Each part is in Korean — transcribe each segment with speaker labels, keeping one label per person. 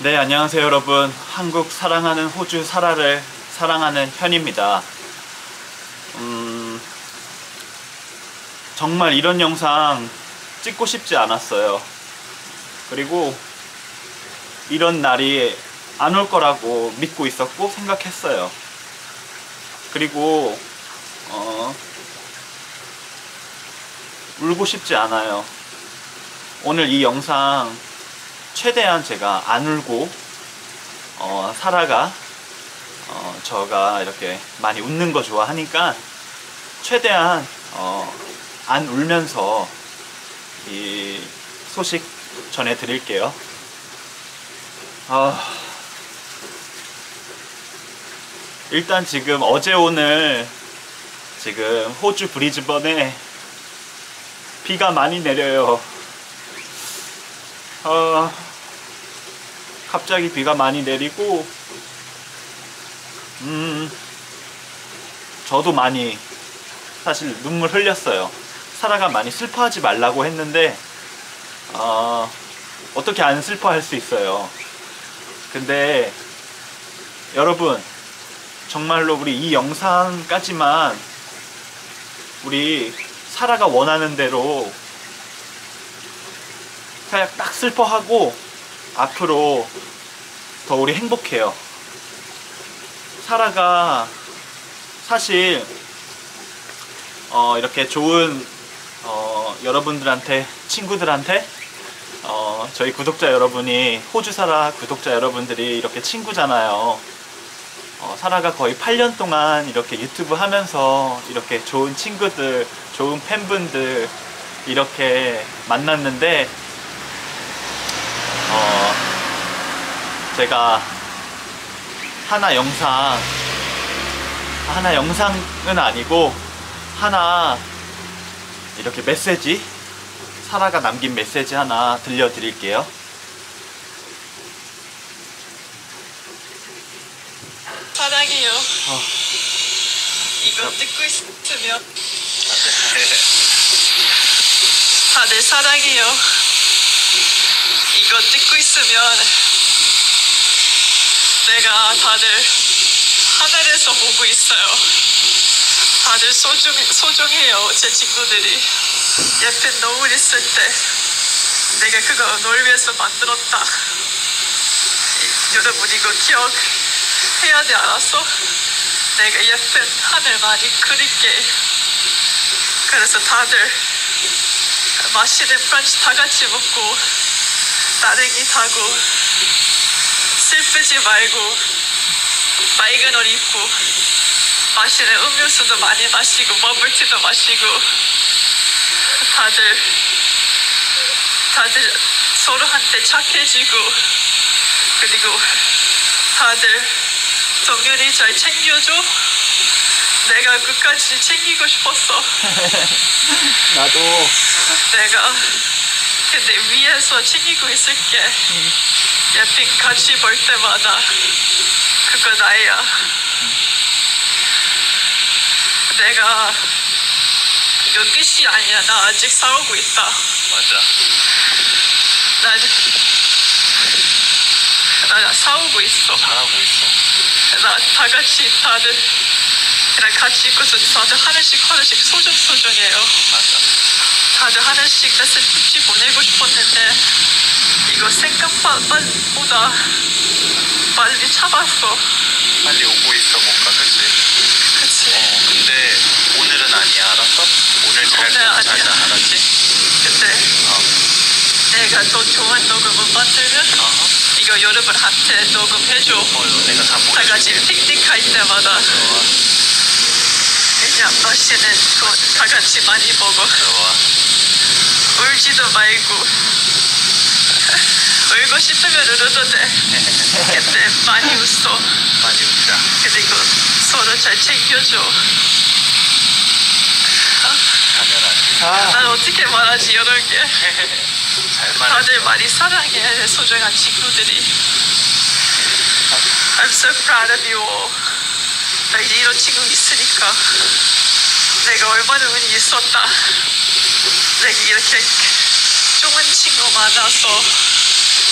Speaker 1: 네, 안녕하세요, 여러분. 한국 사랑하는 호주 사라를 사랑하는 현입니다. 음, 정말 이런 영상 찍고 싶지 않았어요. 그리고 이런 날이 안 올 거라고 믿고 있었고 생각했어요. 그리고, 어, 울고 싶지 않아요. 오늘 이 영상 최대한 제가 안 울고 어, 사라가 어, 저가 이렇게 많이 웃는 거 좋아하니까 최대한 어, 안 울면서 이 소식 전해 드릴게요. 아, 일단 지금 어제 오늘 지금 호주 브리즈번에 비가 많이 내려요. 어, 갑자기 비가 많이 내리고, 음, 저도 많이 사실 눈물 흘렸어요. 사라가 많이 슬퍼하지 말라고 했는데, 어, 어떻게 안 슬퍼할 수 있어요. 근데, 여러분, 정말로 우리 이 영상까지만 우리 사라가 원하는 대로 그냥 딱 슬퍼하고 앞으로 더 우리 행복해요. 사라가 사실 어, 이렇게 좋은 어, 여러분들한테 친구들한테 어, 저희 구독자 여러분이 호주 사라 구독자 여러분들이 이렇게 친구잖아요. 어, 사라가 거의 8년 동안 이렇게 유튜브 하면서 이렇게 좋은 친구들, 좋은 팬분들 이렇게 만났는데 어, 제가 하나 영상 하나 영상은 아니고 하나 이렇게 메시지 사라가 남긴 메시지 하나 들려드릴게요.
Speaker 2: 사랑해요.
Speaker 1: 어.
Speaker 2: 이거 듣고 있으면 다들 사랑해요. 이거 듣고 있으면 내가 다들 하늘에서 보고 있어요. 다들 소중, 소중해요. 제 친구들이. 예쁜 노을 있을 때 내가 그거 널 위해서 만들었다. 여러분 이거 기억해야 돼 알았어? 내가 예쁜 하늘 많이 그릴게. 그래서 다들 맛있는 브런치 다 같이 먹고 나랭이 타고 슬프지 말고 맑은 옷 입고 맛있는 음료수도 많이 마시고 버블티도 마시고. 다들 다들 서로한테 착해지고 그리고 다들 동현이 잘 챙겨줘. 내가 끝까지 챙기고 싶었어.
Speaker 1: 나도.
Speaker 2: 내가 근데 위에서 챙기고 있을게. 예쁜 같이 볼 때마다 그거 나야. 내가 이거 끝이 아니야. 나 아직 싸우고 있다.
Speaker 1: 맞아.
Speaker 2: 나, 나, 나 싸우고 있어.
Speaker 1: 잘하고 있어.
Speaker 2: 나 다 같이 다들. 그냥 같이 있고서 다들 하나씩 하나씩 소중소중해요.
Speaker 1: 맞아.
Speaker 2: 다들 하나씩 메시지 보내고 싶었는데 이거 생각보다 빨리 참았어
Speaker 3: 빨리 오고 있어 뭔가 그치?
Speaker 2: 그치
Speaker 3: 어 근데 오늘은 아니야 알았어? 오늘 잘
Speaker 2: 오늘 아니야.
Speaker 3: 자자 알았지?
Speaker 2: 근데
Speaker 3: 어
Speaker 2: 내가 더 좋은 녹음을 만들면
Speaker 3: 어허
Speaker 2: 이거 여러분한테 녹음해줘
Speaker 3: 어 내가
Speaker 2: 다다 같이 픽닉 할 때마다
Speaker 3: 좋아
Speaker 2: 그냥 맛있는 거다 같이 많이 먹어.
Speaker 3: 좋아
Speaker 2: 울지도 말고. 울고 싶으면 울어도 돼. 근데 많이 웃어.
Speaker 3: 많이 웃자
Speaker 2: 그리고 서로 잘 챙겨줘.
Speaker 3: 당연하지.
Speaker 1: 아,
Speaker 2: 난 어떻게 말하지 이런 게
Speaker 3: 잘 말해
Speaker 2: 다들 많이 사랑해 내 소중한 친구들이. I'm so proud of you all. 나 이제 이런 친구 있으니까 내가 얼마나 운이 있었다 내가 이렇게 좋은 친구 만나서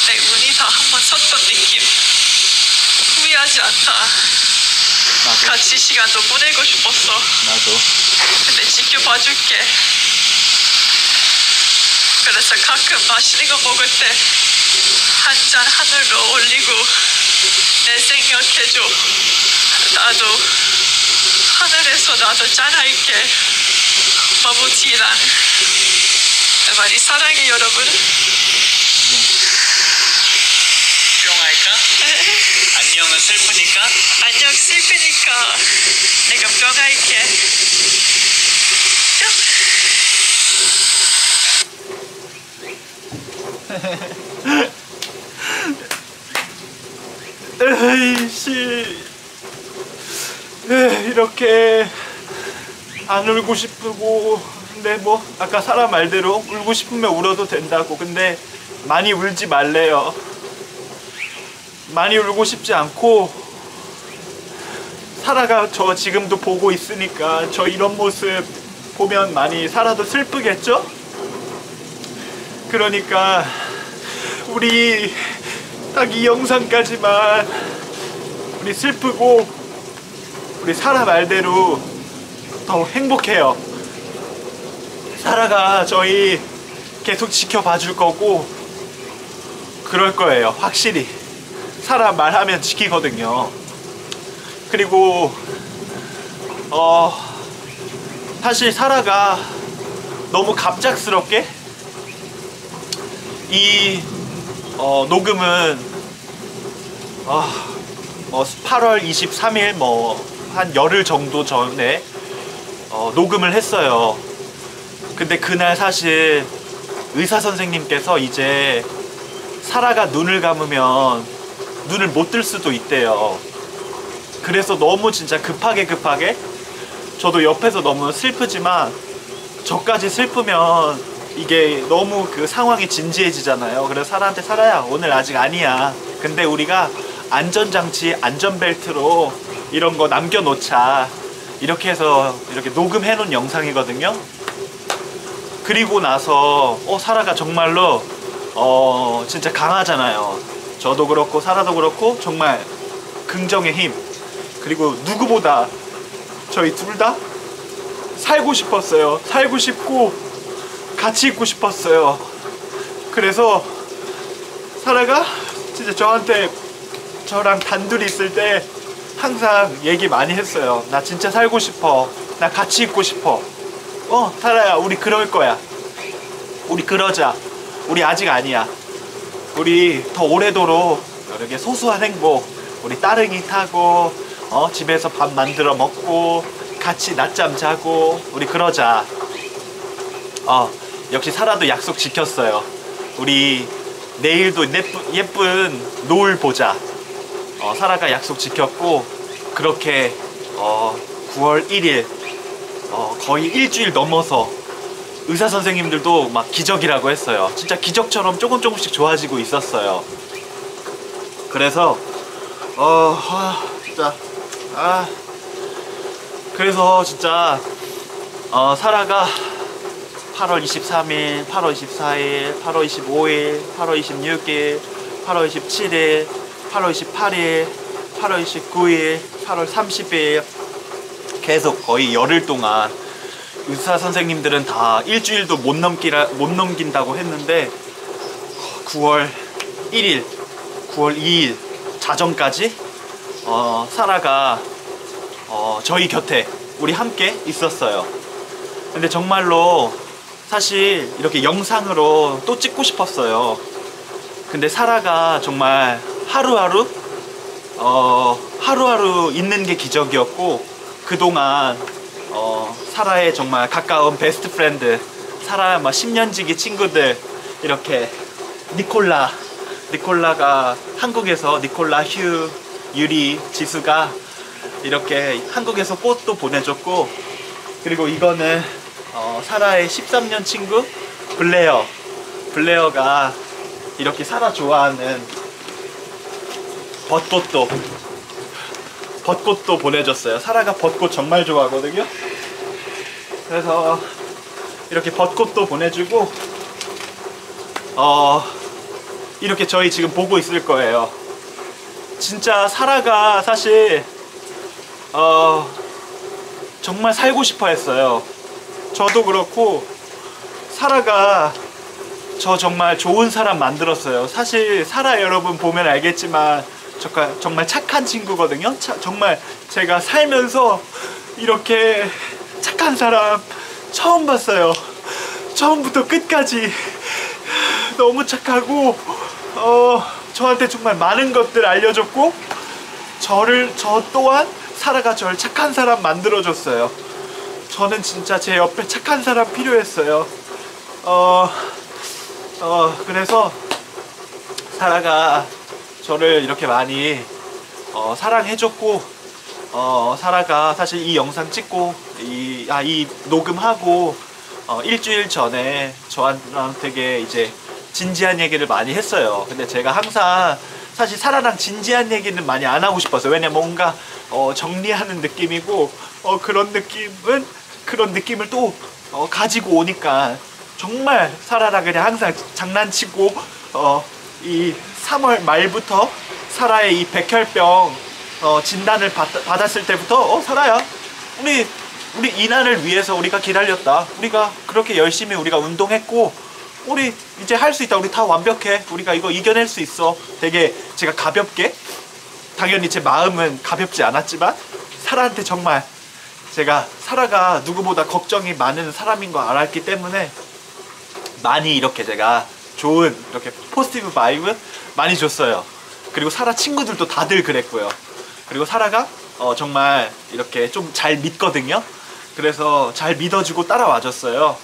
Speaker 2: 내 운이 다 한 번 섰던 느낌. 후회하지 않다.
Speaker 1: 나도
Speaker 2: 같이 시간도 보내고 싶었어.
Speaker 1: 나도
Speaker 2: 근데 지켜봐줄게. 그래서 가끔 맛있는 거 먹을 때 한 잔 하늘로 올리고 내 생각해줘. 나도 하늘에서 나도 짠할게. 마부티랑 많이 사랑해 여러분.
Speaker 3: 뿅 할까? 안녕은 슬프니까
Speaker 2: 안녕 슬프니까 내가 뿅할게. 뿅.
Speaker 1: 에이씨 에 이, 이렇게 안 울고 싶고 근데 뭐 아까 사람 말대로 울고 싶으면 울어도 된다고 근데 많이 울지 말래요 많이 울고 싶지 않고 사라가 저 지금도 보고 있으니까 저 이런 모습 보면 많이 살아도 슬프겠죠? 그러니까 우리 딱 이 영상까지만 우리 슬프고 우리 사라 말대로 더 행복해요. 사라가 저희 계속 지켜봐 줄 거고 그럴 거예요. 확실히. 사라 말하면 지키거든요. 그리고 어 사실 사라가 너무 갑작스럽게 이 어, 녹음은 아, 뭐 8월 23일 뭐 한 열흘 정도 전에 어, 녹음을 했어요. 근데 그날 사실 의사 선생님께서 이제 사라가 눈을 감으면 눈을 못 뜰 수도 있대요. 그래서 너무 진짜 급하게 급하게 저도 옆에서 너무 슬프지만 저까지 슬프면 이게 너무 그 상황이 진지해지잖아요. 그래서 사라한테 살아야 오늘 아직 아니야. 근데 우리가 안전장치, 안전벨트로 이런 거 남겨놓자. 이렇게 해서 이렇게 녹음해 놓은 영상이거든요. 그리고 나서 어 사라가 정말로 어 진짜 강하잖아요. 저도 그렇고 사라도 그렇고 정말 긍정의 힘. 그리고 누구보다 저희 둘 다 살고 싶었어요. 살고 싶고 같이 있고 싶었어요. 그래서 사라가 진짜 저한테 저랑 단둘이 있을 때 항상 얘기 많이 했어요. 나 진짜 살고 싶어. 나 같이 있고 싶어. 어, 사라야, 우리 그럴 거야. 우리 그러자. 우리 아직 아니야. 우리 더 오래도록 이렇게 소소한 행복. 우리 따릉이 타고, 어, 집에서 밥 만들어 먹고, 같이 낮잠 자고, 우리 그러자. 어, 역시 사라도 약속 지켰어요. 우리 내일도 예쁜, 예쁜 노을 보자. 어, 사라가 약속 지켰고 그렇게 어, 9월 1일 어, 거의 일주일 넘어서 의사 선생님들도 막 기적이라고 했어요. 진짜 기적처럼 조금 조금씩 좋아지고 있었어요. 그래서 어, 아, 진짜 아 그래서 진짜 어, 사라가 8월 23일, 8월 24일, 8월 25일, 8월 26일, 8월 27일, 8월 28일, 8월 29일, 8월 30일 계속 거의 열흘 동안 의사 선생님들은 다 일주일도 못 넘기라 못 넘긴다고 했는데 9월 1일, 9월 2일 자정까지 어, 사라가 어, 저희 곁에 우리 함께 있었어요. 근데 정말로 사실 이렇게 영상으로 또 찍고 싶었어요. 근데 사라가 정말 하루하루? 어 하루하루 있는 게 기적이었고 그동안 어 사라의 정말 가까운 best friend 사라 막 10년지기 친구들 이렇게 니콜라 니콜라가 한국에서 니콜라 휴 유리 지수가 이렇게 한국에서 꽃도 보내줬고 그리고 이거는 어, 사라의 13년 친구 블레어. 블레어가 이렇게 사라 좋아하는 벚꽃도 벚꽃도 보내줬어요 사라가 벚꽃 정말 좋아하거든요 그래서 이렇게 벚꽃도 보내주고 어 이렇게 저희 지금 보고 있을 거예요. 진짜 사라가 사실 어 정말 살고 싶어 했어요. 저도 그렇고 사라가 저 정말 좋은 사람 만들었어요. 사실 사라 여러분 보면 알겠지만 정말 착한 친구거든요. 차- 정말 제가 살면서 이렇게 착한 사람 처음 봤어요. 처음부터 끝까지 너무 착하고 어 저한테 정말 많은 것들 알려줬고 저를 저 또한 사라가 저를 착한 사람 만들어줬어요. 저는 진짜 제 옆에 착한 사람 필요했어요. 어, 어 그래서 사라가 저를 이렇게 많이 어, 사랑해줬고 어, 사라가 사실 이 영상 찍고 이, 아, 이 녹음하고 어, 일주일 전에 저랑 되게 이제 진지한 얘기를 많이 했어요. 근데 제가 항상 사실 사라랑 진지한 얘기는 많이 안 하고 싶었어요. 왜냐면 뭔가 어, 정리하는 느낌이고 어, 그런 느낌은 그런 느낌을 또 어, 가지고 오니까 정말 사라랑 그냥 항상 장난치고 어, 이 3월 말부터 사라의 이 백혈병 어, 진단을 받, 받았을 때부터 어 사라야 우리 우리 이날을 위해서 우리가 기다렸다. 우리가 그렇게 열심히 우리가 운동했고 우리 이제 할 수 있다. 우리 다 완벽해. 우리가 이거 이겨낼 수 있어. 되게 제가 가볍게 당연히 제 마음은 가볍지 않았지만 사라한테 정말 제가 사라가 누구보다 걱정이 많은 사람인 거 알았기 때문에 많이 이렇게 제가 좋은 이렇게 positive vibe 많이 줬어요. 그리고 사라 친구들도 다들 그랬고요. 그리고 사라가 어, 정말 이렇게 좀 잘 믿거든요. 그래서 잘 믿어주고 따라와줬어요.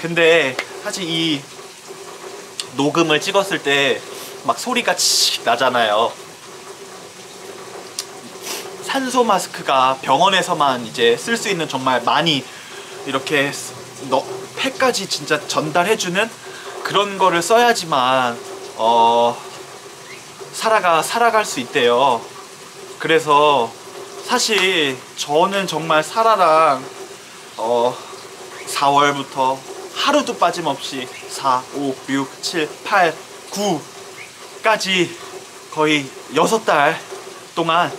Speaker 1: 근데 사실 이 녹음을 찍었을 때 막 소리가 치 나잖아요. 산소 마스크가 병원에서만 이제 쓸 수 있는 정말 많이 이렇게 너, 폐까지 진짜 전달해주는 그런 거를 써야지만 어 살아가 살아갈 수 있대요. 그래서 사실 저는 정말 사라랑 어 4월부터 하루도 빠짐없이 4, 5, 6, 7, 8, 9까지 거의 6달 동안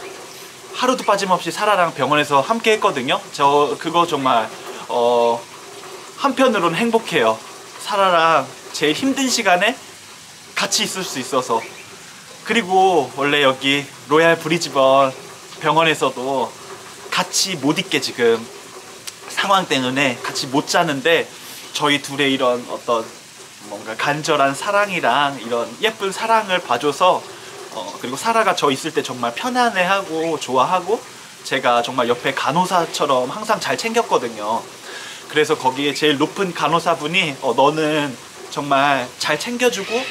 Speaker 1: 하루도 빠짐없이 사라랑 병원에서 함께 했거든요. 저 그거 정말 어 한편으로는 행복해요. 사라랑 제일 힘든 시간에 같이 있을 수 있어서 그리고 원래 여기 로얄 브리즈번 병원에서도 같이 못 있게 지금 상황 때문에 같이 못 자는데 저희 둘의 이런 어떤 뭔가 간절한 사랑이랑 이런 예쁜 사랑을 봐줘서 어, 그리고 사라가 저 있을 때 정말 편안해하고 좋아하고 제가 정말 옆에 간호사처럼 항상 잘 챙겼거든요. 그래서 거기에 제일 높은 간호사분이 어, 너는 정말 잘 챙겨주고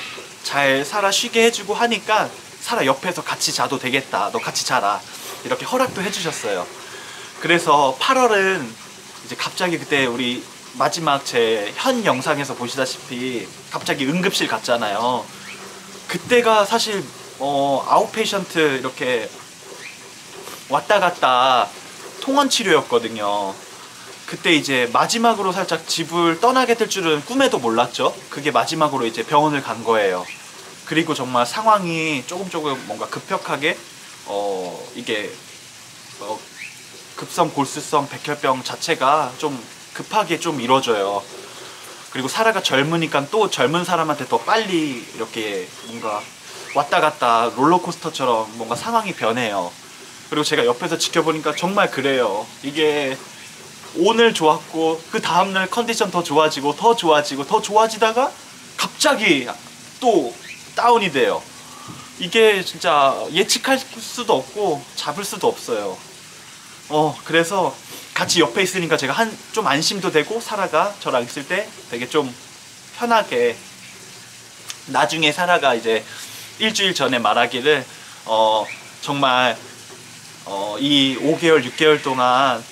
Speaker 1: 잘 살아 쉬게 해주고 하니까 살아 옆에서 같이 자도 되겠다. 너 같이 자라. 이렇게 허락도 해주셨어요. 그래서 8월은 이제 갑자기 그때 우리 마지막 제 현 영상에서 보시다시피 갑자기 응급실 갔잖아요. 그때가 사실 어 outpatient 이렇게 왔다 갔다 통원 치료였거든요. 그때 이제 마지막으로 살짝 집을 떠나게 될 줄은 꿈에도 몰랐죠. 그게 마지막으로 이제 병원을 간 거예요. 그리고 정말 상황이 조금 조금 뭔가 급격하게 어 이게 어 급성 골수성 백혈병 자체가 좀 급하게 좀 이루어져요. 그리고 사라가 젊으니까 또 젊은 사람한테 더 빨리 이렇게 뭔가 왔다 갔다 롤러코스터처럼 뭔가 상황이 변해요. 그리고 제가 옆에서 지켜보니까 정말 그래요. 이게 오늘 좋았고 그 다음날 컨디션 더 좋아지고 더 좋아지고 더 좋아지다가 갑자기 또 다운이 돼요. 이게 진짜 예측할 수도 없고 잡을 수도 없어요. 어 그래서 같이 옆에 있으니까 제가 한 좀 안심도 되고 사라가 저랑 있을 때 되게 좀 편하게 나중에 사라가 이제 일주일 전에 말하기를 어 정말 어 이 5개월 6개월 동안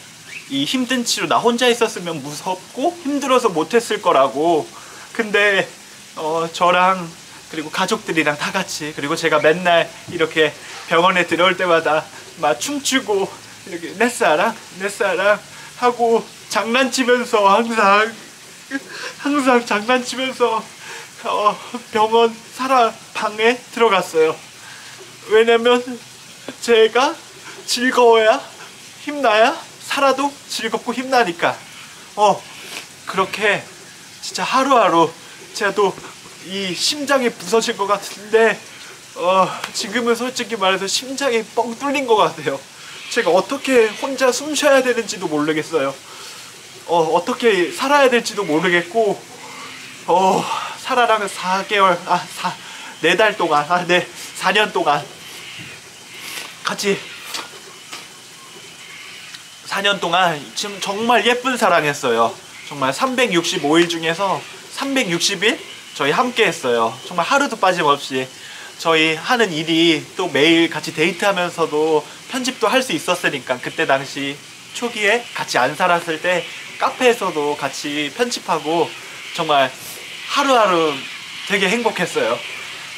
Speaker 1: 이 힘든 치료 나 혼자 있었으면 무섭고 힘들어서 못했을 거라고 근데 어 저랑 그리고 가족들이랑 다 같이 그리고 제가 맨날 이렇게 병원에 들어올 때마다 막 춤추고 이렇게 내 사랑 내 사랑 하고 장난치면서 항상 항상 장난치면서 어, 병원 사라 방에 들어갔어요. 왜냐면 제가 즐거워야 힘나야 살아도 즐겁고 힘나니까. 어 그렇게 진짜 하루하루 제가 또 이 심장이 부서질 것 같은데 어 지금은 솔직히 말해서 심장이 뻥 뚫린 것 같아요. 제가 어떻게 혼자 숨 쉬어야 되는지도 모르겠어요. 어 어떻게 살아야 될지도 모르겠고 어 사라랑 4개월 아 4 4달 동안 아네 4년 동안 같이 4년 동안 지금 정말 예쁜 사랑했어요. 정말 365일 중에서 360일 저희 함께 했어요. 정말 하루도 빠짐없이 저희 하는 일이 또 매일 같이 데이트하면서도 편집도 할 수 있었으니까 그때 당시 초기에 같이 안 살았을 때 카페에서도 같이 편집하고 정말 하루하루 되게 행복했어요.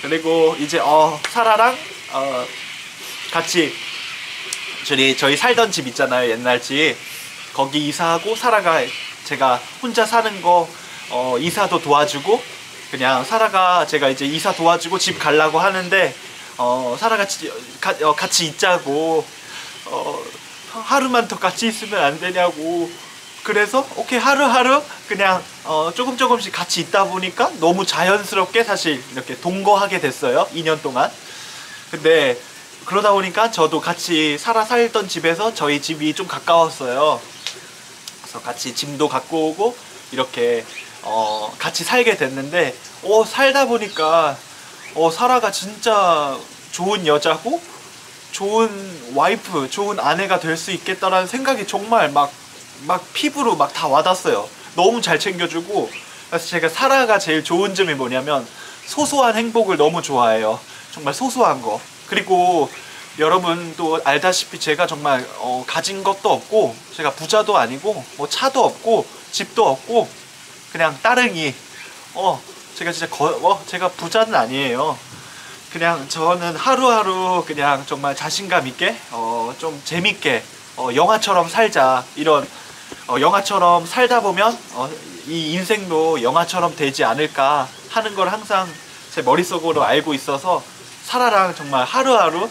Speaker 1: 그리고 이제 어 사라랑 어 같이 저희 저희 살던 집 있잖아요 옛날 집. 거기 이사하고 사라가 제가 혼자 사는 거 어, 이사도 도와주고 그냥 사라가 제가 이제 이사 도와주고 집 가려고 하는데 어, 사라가 지- 가, 어, 같이 있자고 어, 하루만 더 같이 있으면 안 되냐고. 그래서 오케이 하루하루 그냥 어, 조금 조금씩 같이 있다 보니까 너무 자연스럽게 사실 이렇게 동거하게 됐어요 2년 동안. 근데 그러다 보니까 저도 같이 살아 살던 집에서 저희 집이 좀 가까웠어요. 그래서 같이 짐도 갖고 오고 이렇게 어 같이 살게 됐는데 어 살다 보니까 어 사라가 진짜 좋은 여자고 좋은 와이프, 좋은 아내가 될 수 있겠다라는 생각이 정말 막 막 피부로 막 다 와닿았어요. 너무 잘 챙겨주고 그래서 제가 사라가 제일 좋은 점이 뭐냐면 소소한 행복을 너무 좋아해요. 정말 소소한 거. 그리고 여러분도 알다시피 제가 정말 어, 가진 것도 없고 제가 부자도 아니고 뭐 차도 없고 집도 없고 그냥 따릉이. 어 제가 진짜 거, 어, 제가 부자는 아니에요. 그냥 저는 하루하루 그냥 정말 자신감 있게 어, 좀 재밌게 어, 영화처럼 살자 이런 어, 영화처럼 살다 보면 어, 이 인생도 영화처럼 되지 않을까 하는 걸 항상 제 머릿속으로 알고 있어서 사라랑 정말 하루하루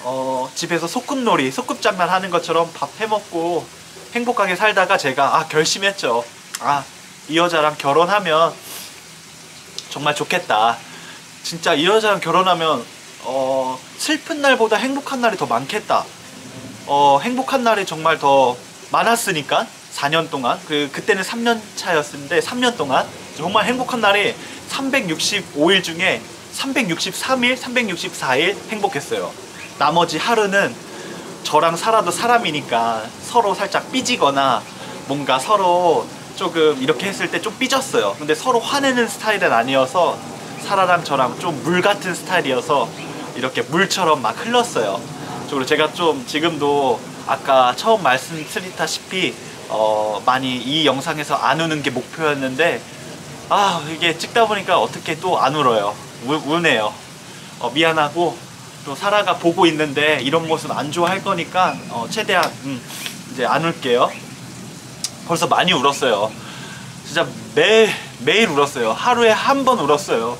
Speaker 1: 어, 집에서 소꿉놀이, 소꿉장난 하는 것처럼 밥 해먹고 행복하게 살다가 제가 아 결심했죠. 아 이 여자랑 결혼하면 정말 좋겠다. 진짜 이 여자랑 결혼하면 어, 슬픈 날보다 행복한 날이 더 많겠다. 어, 행복한 날이 정말 더 많았으니까 4년 동안 그 그때는 3년 차였는데 3년 동안 정말 행복한 날이 365일 중에 363일, 364일 행복했어요. 나머지 하루는 저랑 살아도 사람이니까 서로 살짝 삐지거나 뭔가 서로 조금 이렇게 했을 때 좀 삐졌어요. 근데 서로 화내는 스타일은 아니어서 사라랑 저랑 좀 물 같은 스타일이어서 이렇게 물처럼 막 흘렀어요. 그리고 제가 좀 지금도 아까 처음 말씀드렸다시피 어, 많이 이 영상에서 안 우는 게 목표였는데 아 이게 찍다 보니까 어떻게 또 안 울어요. 우, 우네요. 어, 미안하고 또 사라가 보고 있는데 이런 모습 안 좋아할 거니까 어, 최대한 음, 이제 안 울게요. 벌써 많이 울었어요. 진짜 매 매일 울었어요. 하루에 한 번 울었어요.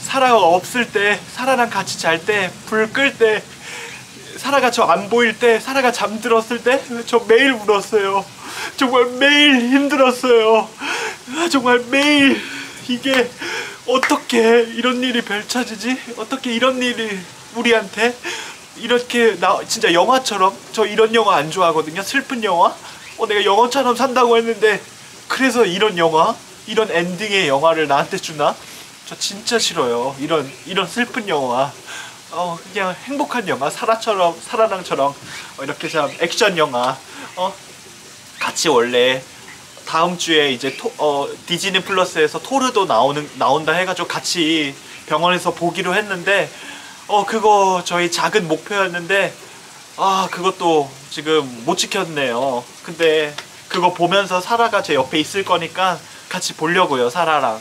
Speaker 1: 사라가 없을 때, 사라랑 같이 잘 때, 불 끌 때, 사라가 저 안 보일 때, 사라가 잠들었을 때, 저 매일 울었어요. 정말 매일 힘들었어요. 아, 정말 매일 이게 어떻게 이런 일이 펼쳐지지? 어떻게 이런 일이 우리한테 이렇게 나 진짜 영화처럼 저 이런 영화 안 좋아하거든요. 슬픈 영화. 어 내가 영화처럼 산다고 했는데 그래서 이런 영화, 이런 엔딩의 영화를 나한테 주나? 저 진짜 싫어요. 이런 이런 슬픈 영화. 어 그냥 행복한 영화, 사라처럼 사라랑처럼 어, 이렇게 참 액션 영화. 어 같이 원래 다음 주에 이제 토, 어, 디즈니 플러스에서 토르도 나오는 나온다 해가지고 같이 병원에서 보기로 했는데 어 그거 저희 작은 목표였는데 아 그것도 지금 못 지켰네요. 근데 그거 보면서 사라가 제 옆에 있을 거니까 같이 보려고요 사라랑.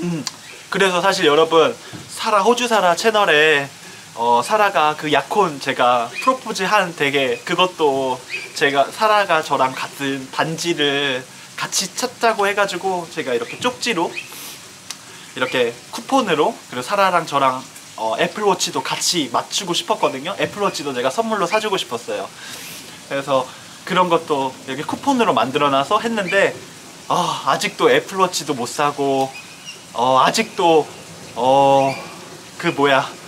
Speaker 1: 음 그래서 사실 여러분 사라 호주 사라 채널에 어 사라가 그 약혼 제가 프로포즈 한 되게 그것도 제가 사라가 저랑 같은 반지를 같이 찾자고 해가지고 제가 이렇게 쪽지로 이렇게 쿠폰으로 그리고 사라랑 저랑 어, 애플워치도 같이 맞추고 싶었거든요. 애플워치도 제가 선물로 사주고 싶었어요. 그래서 그런 것도 이렇게 쿠폰으로 만들어놔서 했는데 아, 아직도 애플워치도 못 사고 어, 아직도 어, 그 뭐야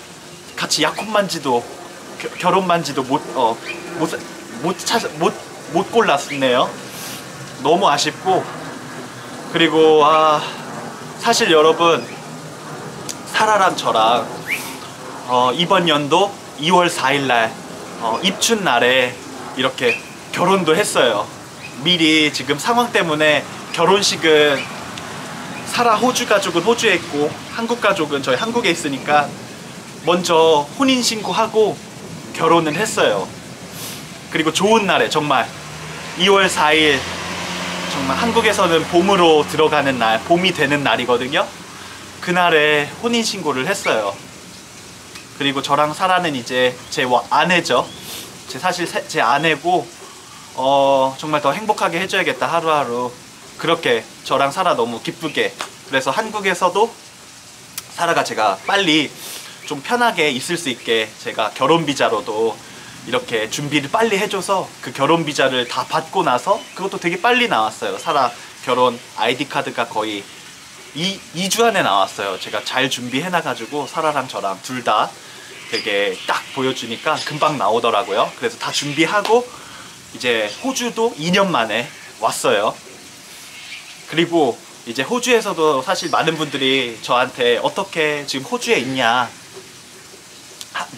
Speaker 1: 같이 약혼 반지도 겨- 결혼 반지도 못어못못 찾아 못못 골랐네요. 너무 아쉽고 그리고 아 사실 여러분 사라랑 저랑 어, 이번 연도 2월 4일날 어, 입춘 날에 이렇게 결혼도 했어요. 미리 지금 상황 때문에 결혼식은 사라 호주 가족은 호주에 있고 한국 가족은 저희 한국에 있으니까 먼저 혼인 신고하고 결혼은 했어요. 그리고 좋은 날에 정말 2월 4일 정말 한국에서는 봄으로 들어가는 날, 봄이 되는 날이거든요. 그날에 혼인 신고를 했어요. 그리고 저랑 사라는 이제 제 와- 아내죠. 제 사실 세- 제 아내고 어 정말 더 행복하게 해줘야겠다 하루하루 그렇게 저랑 사라 너무 기쁘게 그래서 한국에서도 사라가 제가 빨리 좀 편하게 있을 수 있게 제가 결혼 비자로도 이렇게 준비를 빨리 해줘서 그 결혼 비자를 다 받고 나서 그것도 되게 빨리 나왔어요. 사라 결혼 아이디 카드가 거의 2, 2주 안에 나왔어요. 제가 잘 준비해놔가지고 사라랑 저랑 둘 다 되게 딱 보여주니까 금방 나오더라고요. 그래서 다 준비하고 이제 호주도 2년 만에 왔어요. 그리고 이제 호주에서도 사실 많은 분들이 저한테 어떻게 지금 호주에 있냐 하-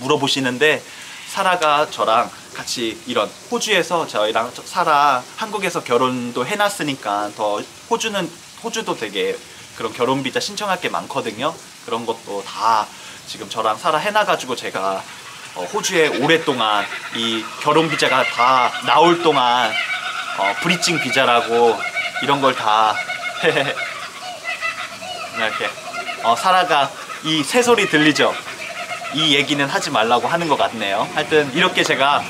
Speaker 1: 물어보시는데 사라가 저랑 같이 이런 호주에서 저희랑 저- 사라 한국에서 결혼도 해놨으니까 더 호주는 호주도 되게 그런 결혼 비자 신청할 게 많거든요. 그런 것도 다 지금 저랑 사라 해놔가지고 제가 어, 호주에 오랫동안 이 결혼 비자가 다 나올 동안 어, 브리징 비자라고 이런 걸 다 이렇게 어, 사라가 이 새소리 들리죠? 이 얘기는 하지 말라고 하는 것 같네요. 하여튼 이렇게 제가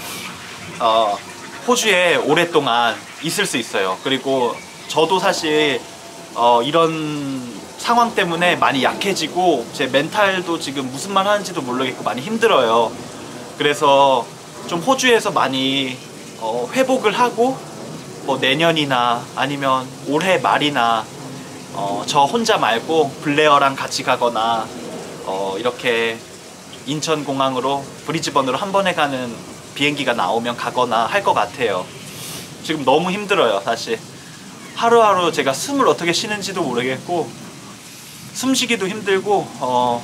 Speaker 1: 어, 호주에 오랫동안 있을 수 있어요. 그리고 저도 사실 어, 이런 상황 때문에 많이 약해지고 제 멘탈도 지금 무슨 말 하는지도 모르겠고 많이 힘들어요. 그래서 좀 호주에서 많이 어, 회복을 하고 뭐 내년이나 아니면 올해 말이나 어, 저 혼자 말고 블레어랑 같이 가거나 어, 이렇게 인천공항으로 브리즈번으로 한 번에 가는 비행기가 나오면 가거나 할 것 같아요. 지금 너무 힘들어요, 사실. 하루하루 제가 숨을 어떻게 쉬는지도 모르겠고 숨쉬기도 힘들고 어,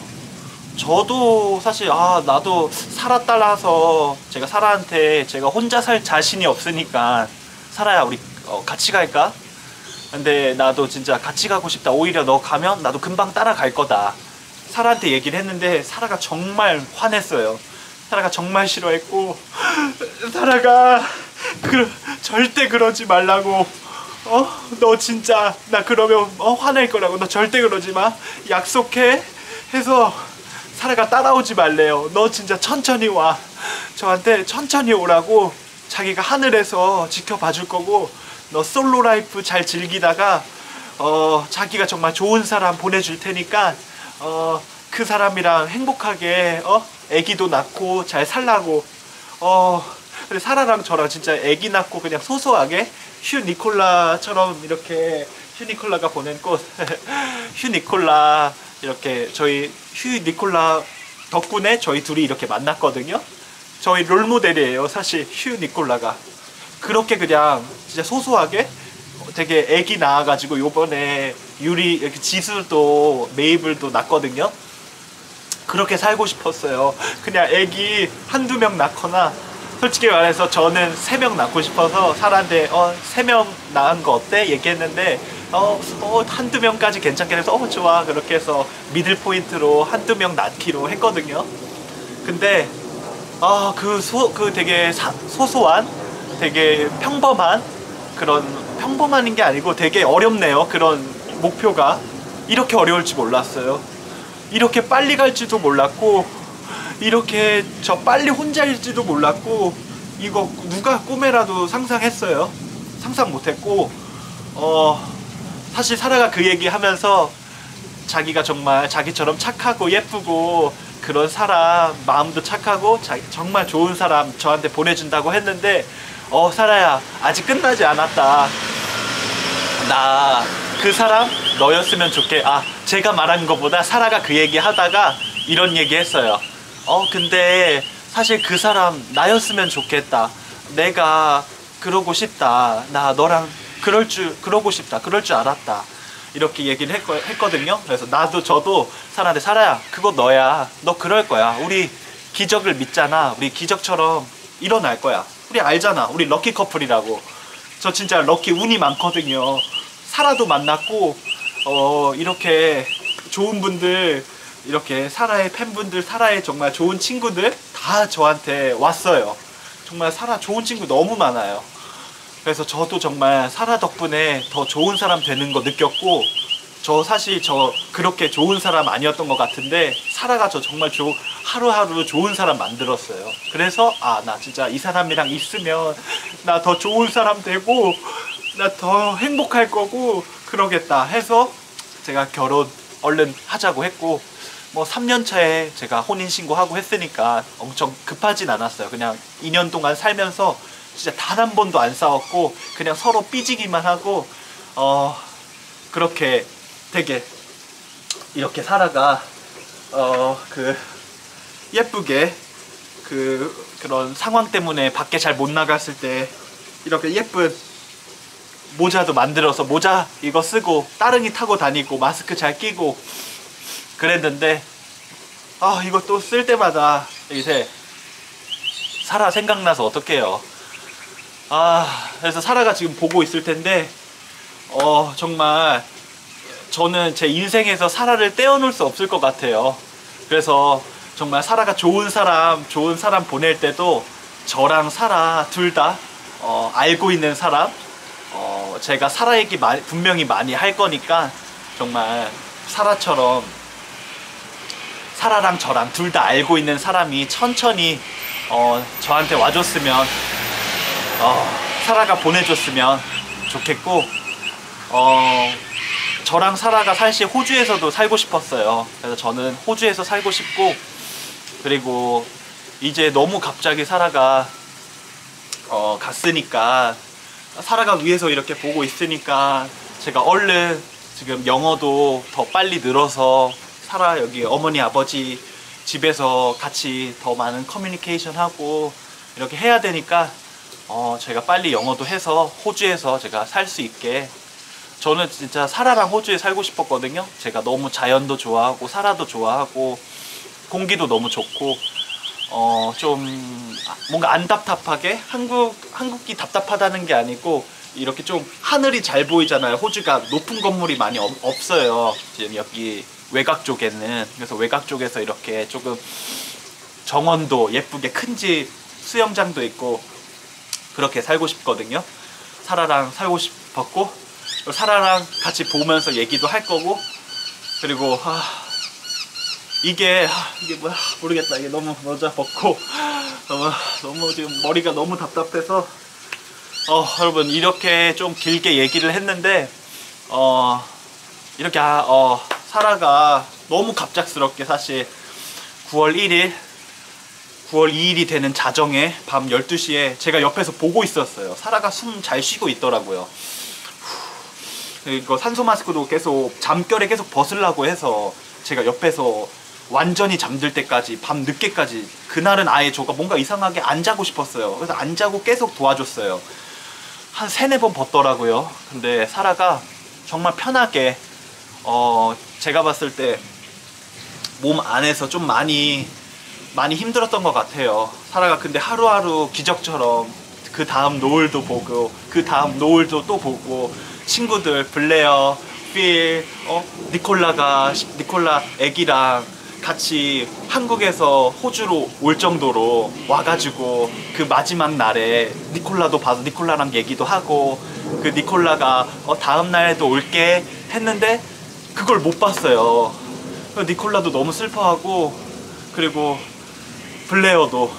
Speaker 1: 저도 사실 아 나도 사라 따라서 제가 사라한테 제가 혼자 살 자신이 없으니까 사라야 우리 어, 같이 갈까? 근데 나도 진짜 같이 가고 싶다. 오히려 너 가면 나도 금방 따라갈 거다. 사라한테 얘기를 했는데 사라가 정말 화냈어요. 사라가 정말 싫어했고 사라가 그, 절대 그러지 말라고 어? 너 진짜 나 그러면 어? 화낼 거라고 너 절대 그러지 마 약속해 해서 사라가 따라오지 말래요 너 진짜 천천히 와 저한테 천천히 오라고 자기가 하늘에서 지켜봐 줄 거고 너 솔로 라이프 잘 즐기다가 어 자기가 정말 좋은 사람 보내줄 테니까 어 그 사람이랑 행복하게 어 아기도 낳고 잘 살라고 어 근데 사라랑 저랑 진짜 아기 낳고 그냥 소소하게 휴 니콜라처럼 이렇게 휴 니콜라가 보낸 꽃 휴 니콜라 이렇게 저희 휴 니콜라 덕분에 저희 둘이 이렇게 만났거든요. 저희 롤 모델이에요. 사실 휴 니콜라가 그렇게 그냥 진짜 소소하게 되게 애기 낳아가지고 요번에 유리 이렇게 지수도 메이블도 낳거든요. 그렇게 살고 싶었어요. 그냥 애기 한두 명 낳거나 솔직히 말해서 저는 세 명 낳고 싶어서 사람한테 어, 세 명 낳은 거 어때? 얘기했는데 어, 어 한두 명까지 괜찮게 해서 어 좋아 그렇게 해서 미들 포인트로 한두 명 낳기로 했거든요. 근데 아그소그 되게 사- 소소한 되게 평범한 그런 평범한 게 아니고 되게 어렵네요. 그런 목표가 이렇게 어려울 줄 몰랐어요. 이렇게 빨리 갈지도 몰랐고 이렇게 저 빨리 혼자일지도 몰랐고 이거 누가 꿈에라도 상상했어요. 상상 못했고 어 사실 사라가 그 얘기 하면서 자기가 정말 자기처럼 착하고 예쁘고 그런 사람 마음도 착하고 자, 정말 좋은 사람 저한테 보내준다고 했는데 어 사라야 아직 끝나지 않았다 나 그 사람? 너였으면 좋게 아 제가 말한 것보다 사라가 그 얘기 하다가 이런 얘기 했어요. 어 근데 사실 그 사람 나였으면 좋겠다. 내가 그러고 싶다. 나 너랑 그럴 줄 그러고 싶다. 그럴 줄 알았다. 이렇게 얘기를 했거, 했거든요. 그래서 나도 저도 사라한테 사라야 그거 너야. 너 그럴 거야. 우리 기적을 믿잖아. 우리 기적처럼 일어날 거야. 우리 알잖아. 우리 럭키 커플이라고. 저 진짜 럭키 운이 많거든요. 사라도 만났고 어 이렇게 좋은 분들 이렇게 사라의 팬분들 사라의 정말 좋은 친구들 다 저한테 왔어요. 정말 사라 좋은 친구 너무 많아요. 그래서 저도 정말 사라 덕분에 더 좋은 사람 되는 거 느꼈고 저 사실 저 그렇게 좋은 사람 아니었던 것 같은데 사라가 저 정말 조, 하루하루 좋은 사람 만들었어요. 그래서 아 나 진짜 이 사람이랑 있으면 나 더 좋은 사람 되고 나 더 행복할 거고 그러겠다 해서 제가 결혼 얼른 하자고 했고 뭐 3년 차에 제가 혼인 신고하고 했으니까 엄청 급하진 않았어요. 그냥 2년 동안 살면서 진짜 단 한 번도 안 싸웠고 그냥 서로 삐지기만 하고 어 그렇게 되게 이렇게 살아가 어 그 예쁘게 그 그런 상황 때문에 밖에 잘 못 나갔을 때 이렇게 예쁜 모자도 만들어서 모자 이거 쓰고 따릉이 타고 다니고 마스크 잘 끼고 그랬는데 아 이거 또 쓸 때마다 이제 사라 생각나서 어떡해요? 아 그래서 사라가 지금 보고 있을 텐데 어 정말 저는 제 인생에서 사라를 떼어놓을 수 없을 것 같아요. 그래서 정말 사라가 좋은 사람 좋은 사람 보낼 때도 저랑 사라 둘다 어, 알고 있는 사람 어, 제가 얘기 마- 분명히 많이 할 거니까 정말 사라처럼 사라랑 저랑 둘 다 알고 있는 사람이 천천히 어, 저한테 와줬으면 어, 사라가 보내줬으면 좋겠고 어, 저랑 사라가 사실 호주에서도 살고 싶었어요. 그래서 저는 호주에서 살고 싶고 그리고 이제 너무 갑자기 사라가 어, 갔으니까 사라가 위에서 이렇게 보고 있으니까 제가 얼른 지금 영어도 더 빨리 늘어서 사라 여기 어머니 아버지 집에서 같이 더 많은 커뮤니케이션 하고 이렇게 해야 되니까 어, 제가 빨리 영어도 해서 호주에서 제가 살 수 있게 저는 진짜 사라랑 호주에 살고 싶었거든요. 제가 너무 자연도 좋아하고 사라도 좋아하고 공기도 너무 좋고 어 좀 뭔가 안 답답하게 한국 한국이 답답하다는 게 아니고 이렇게 좀 하늘이 잘 보이잖아요. 호주가 높은 건물이 많이 없, 없어요. 지금 여기 외곽 쪽에는 그래서 외곽 쪽에서 이렇게 조금 정원도 예쁘게 큰 집 수영장도 있고 그렇게 살고 싶거든요. 사라랑 살고 싶었고 사라랑 같이 보면서 얘기도 할 거고 그리고 아, 이게 아, 이게 뭐야 모르겠다 이게 너무 모자 벗고 너무 너무 지금 머리가 너무 답답해서 어 여러분 이렇게 좀 길게 얘기를 했는데 어 이렇게 아, 어 사라가 너무 갑작스럽게 사실 9월 1일 9월 2일이 되는 자정에 밤 12시에 제가 옆에서 보고 있었어요. 사라가 숨 잘 쉬고 있더라고요. 이거 산소 마스크도 계속 잠결에 계속 벗으려고 해서 제가 옆에서 완전히 잠들 때까지 밤 늦게까지 그날은 아예 저가 뭔가 이상하게 안 자고 싶었어요. 그래서 안 자고 계속 도와줬어요. 한 세네 번 벗더라고요. 근데 사라가 정말 편하게 어 제가 봤을 때 몸 안에서 좀 많이 많이 힘들었던 것 같아요. 사라가 근데 하루하루 기적처럼 그 다음 노을도 보고 그 다음 노을도 또 보고 친구들 블레어, 필, 어 니콜라가 니콜라 애기랑 같이 한국에서 호주로 올 정도로 와가지고 그 마지막 날에 니콜라도 봐서 니콜라랑 얘기도 하고 그 니콜라가 어 다음 날에도 올게 했는데 그걸 못 봤어요. 그래서 니콜라도 너무 슬퍼하고 그리고 블레어도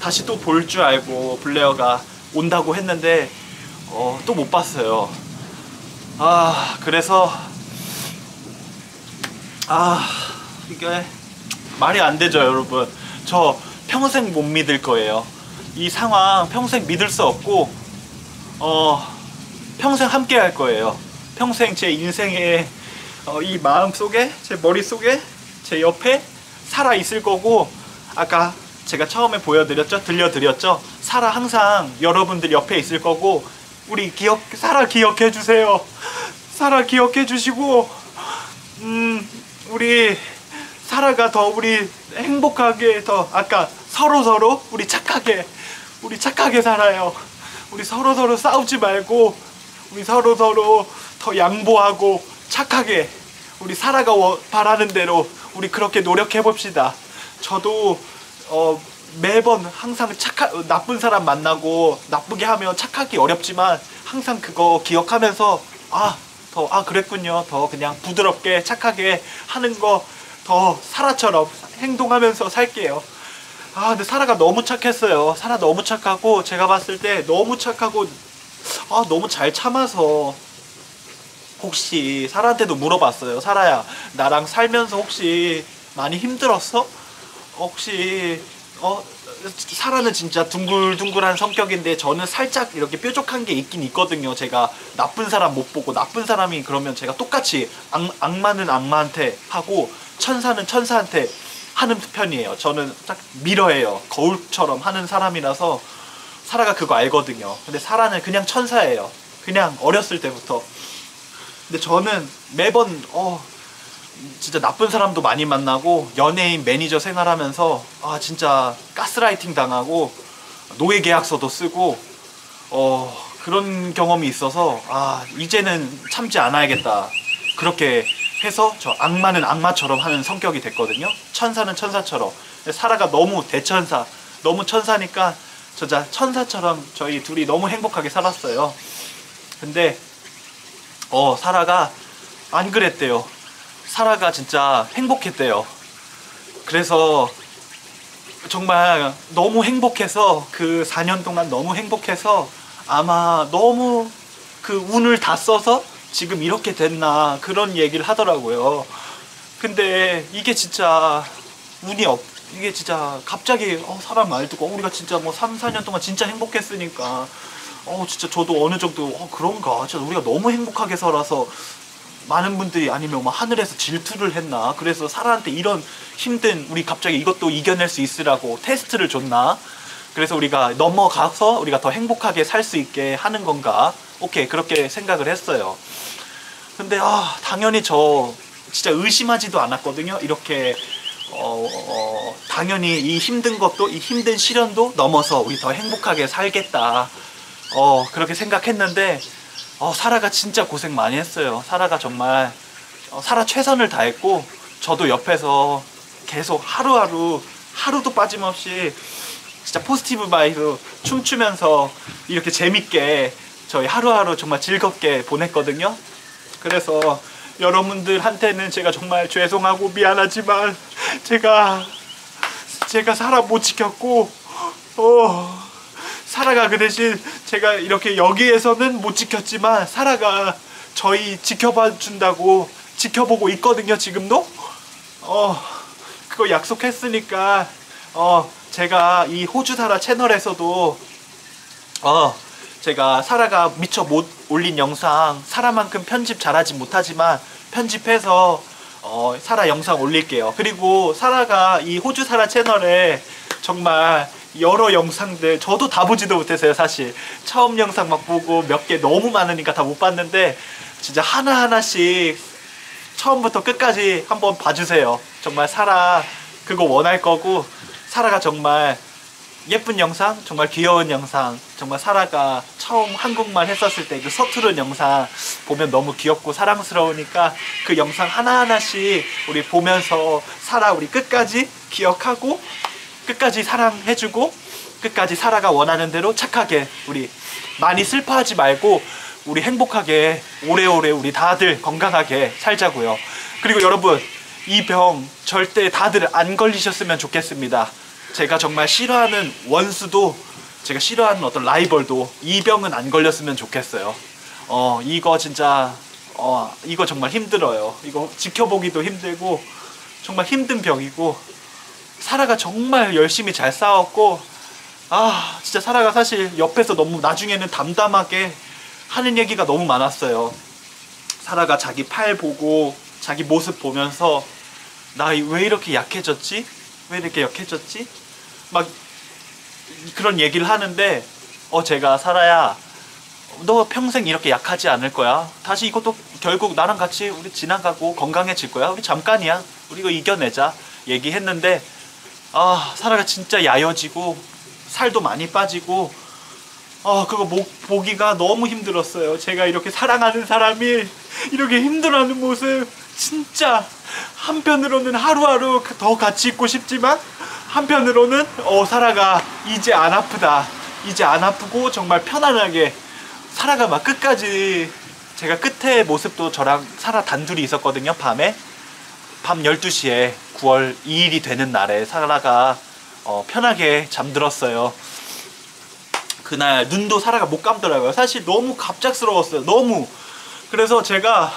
Speaker 1: 다시 또 볼 줄 알고 블레어가 온다고 했는데 어, 또 못 봤어요. 아 그래서 아 이게 말이 안 되죠 여러분. 저 평생 못 믿을 거예요. 이 상황 평생 믿을 수 없고 어 평생 함께 할 거예요. 평생 제 인생에 어, 이 마음 속에 제 머릿 속에 제 옆에 살아 있을 거고 아까 제가 처음에 보여드렸죠? 들려드렸죠? 살아 항상 여러분들 옆에 있을 거고 우리 기억 살아 기억해 주세요. 살아 기억해 주시고 음, 우리 사라가 더 우리 행복하게 더 아까 서로 서로 우리 착하게 우리 착하게 살아요. 우리 서로 서로 싸우지 말고 우리 서로 서로 더 양보하고 착하게 우리 워- 바라는 대로 우리 그렇게 노력해 봅시다. 저도 어, 매번 항상 착하 나쁜 사람 만나고 나쁘게 하면 착하기 어렵지만 항상 그거 기억하면서 아 더 아 그랬군요 더 그냥 부드럽게 착하게 하는 거 더 사라처럼 행동하면서 살게요 아 근데 사라가 너무 착했어요 사라 너무 착하고 제가 봤을 때 너무 착하고 아 너무 잘 참아서 혹시 사라한테도 물어봤어요 사라야 나랑 살면서 혹시 많이 힘들었어? 혹시 어 사라는 진짜 둥글둥글한 성격인데 저는 살짝 이렇게 뾰족한 게 있긴 있거든요. 제가 나쁜 사람 못 보고 나쁜 사람이 그러면 제가 똑같이 악, 악마는 악마한테 하고 천사는 천사한테 하는 편이에요. 저는 딱 미러예요. 거울처럼 하는 사람이라서 사라가 그거 알거든요. 근데 사라는 그냥 천사예요. 그냥 어렸을 때부터. 근데 저는 매번 어 진짜 나쁜 사람도 많이 만나고 연예인 매니저 생활하면서 아 진짜 가스라이팅 당하고 노예 계약서도 쓰고 어 그런 경험이 있어서 아 이제는 참지 않아야겠다 그렇게 해서 저 악마는 악마처럼 하는 성격이 됐거든요. 천사는 천사처럼. 사라가 너무 대천사 너무 천사니까 진짜 천사처럼 저희 둘이 너무 행복하게 살았어요. 근데 어 사라가 안 그랬대요. 사라가 진짜 행복했대요. 그래서 정말 너무 행복해서 그 4년 동안 너무 행복해서 아마 너무 그 운을 다 써서 지금 이렇게 됐나 그런 얘기를 하더라고요. 근데 이게 진짜 운이 없 이게 진짜 갑자기 어, 사람 말 듣고 어, 우리가 진짜 뭐 3, 4년 동안 진짜 행복했으니까 어 진짜 저도 어느 정도 어 그런가? 진짜 우리가 너무 행복하게 살아서 많은 분들이 아니면 뭐 하늘에서 질투를 했나? 그래서 사라한테 이런 힘든 우리 갑자기 이것도 이겨낼 수 있으라고 테스트를 줬나? 그래서 우리가 넘어가서 우리가 더 행복하게 살 수 있게 하는 건가 오케이 그렇게 생각을 했어요. 근데 아 당연히 저 진짜 의심하지도 않았거든요. 이렇게 어, 어, 당연히 이 힘든 것도 이 힘든 시련도 넘어서 우리 더 행복하게 살겠다. 어 그렇게 생각했는데 어, 사라가 진짜 고생 많이 했어요. 사라가 정말 어, 사라 최선을 다했고 저도 옆에서 계속 하루하루 하루도 빠짐없이 진짜 positive vibe 춤추면서 이렇게 재밌게 저희 하루하루 정말 즐겁게 보냈거든요. 그래서 여러분들한테는 제가 정말 죄송하고 미안하지만 제가 제가 사라 못 지켰고 어 사라가 그 대신 제가 이렇게 여기에서는 못 지켰지만 사라가 저희 지켜봐 준다고 지켜보고 있거든요 지금도 어 그거 약속했으니까 어 제가 이 호주 사라 채널에서도 어 제가 사라가 미처 못 올린 영상 사라만큼 편집 잘하지 못하지만 편집해서 어 사라 영상 올릴게요. 그리고 사라가 이 호주 사라 채널에 정말 여러 영상들 저도 다 보지도 못했어요 사실. 처음 영상 막 보고 몇 개 너무 많으니까 다 못 봤는데 진짜 하나하나씩 처음부터 끝까지 한번 봐주세요. 정말 사라 그거 원할 거고 사라가 정말 예쁜 영상 정말 귀여운 영상 정말 사라가 처음 한국말 했었을 때 그 서투른 영상 보면 너무 귀엽고 사랑스러우니까 그 영상 하나하나씩 우리 보면서 사라 우리 끝까지 기억하고 끝까지 사랑해주고 끝까지 사라가 원하는 대로 착하게 우리 많이 슬퍼하지 말고 우리 행복하게 오래오래 우리 다들 건강하게 살자고요. 그리고 여러분 이 병 절대 다들 안 걸리셨으면 좋겠습니다. 제가 정말 싫어하는 원수도 제가 싫어하는 어떤 라이벌도 이 병은 안 걸렸으면 좋겠어요. 어 이거 진짜 어, 이거 정말 힘들어요. 이거 지켜보기도 힘들고 정말 힘든 병이고 사라가 정말 열심히 잘 싸웠고 아 진짜 사라가 사실 옆에서 너무 나중에는 담담하게 하는 얘기가 너무 많았어요. 사라가 자기 팔 보고 자기 모습 보면서 나 왜 이렇게 약해졌지? 왜 이렇게 약해졌지? 막 그런 얘기를 하는데 어 제가 사라야 너 평생 이렇게 약하지 않을 거야. 다시 이것도 결국 나랑 같이 우리 지나가고 건강해질 거야. 우리 잠깐이야. 우리 이거 이겨내자. 얘기했는데 아 사라가 진짜 야여지고 살도 많이 빠지고 아 그거 목, 보기가 너무 힘들었어요. 제가 이렇게 사랑하는 사람이 이렇게 힘들어하는 모습 진짜 한편으로는 하루하루 그더 같이 있고 싶지만 한편으로는 어 사라가 이제 안 아프다. 이제 안 아프고 정말 편안하게 사라가 막 끝까지 제가 끝에 모습도 저랑 사라 단둘이 있었거든요 밤에. 밤 12시에 9월 2일이 되는 날에 사라가 어, 편하게 잠들었어요. 그날 눈도 사라가 못 감더라고요. 사실 너무 갑작스러웠어요. 너무. 그래서 제가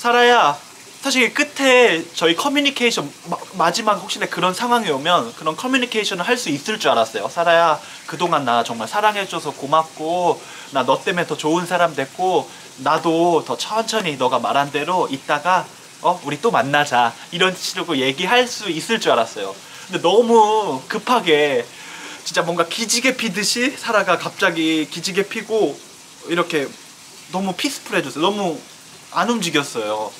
Speaker 1: 사라야 사실 끝에 저희 커뮤니케이션 마, 마지막 혹시나 그런 상황이 오면 그런 커뮤니케이션을 할 수 있을 줄 알았어요. 사라야 그동안 나 정말 사랑해줘서 고맙고 나 너 때문에 더 좋은 사람 됐고 나도 더 천천히 너가 말한 대로 이따가 어 우리 또 만나자 이런 식으로 얘기할 수 있을 줄 알았어요. 근데 너무 급하게 진짜 뭔가 기지개 피듯이 사라가 갑자기 기지개 피고 이렇게 너무 피스풀해졌어요. 너무 안 움직였어요.